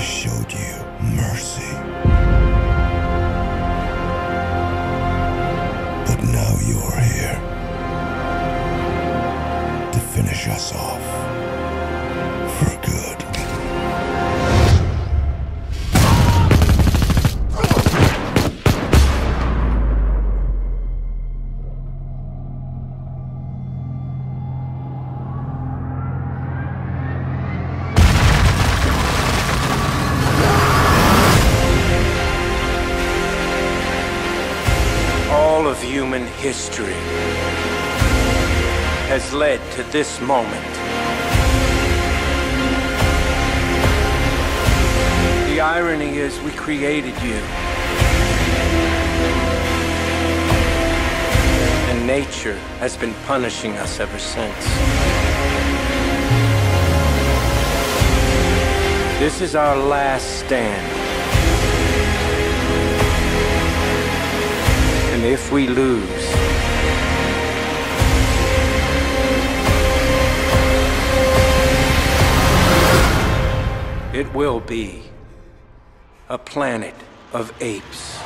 I showed you mercy. But now you're here to finish us off. All of human history has led to this moment. The irony is, we created you. And nature has been punishing us ever since. This is our last stand. And if we lose, it will be a planet of apes.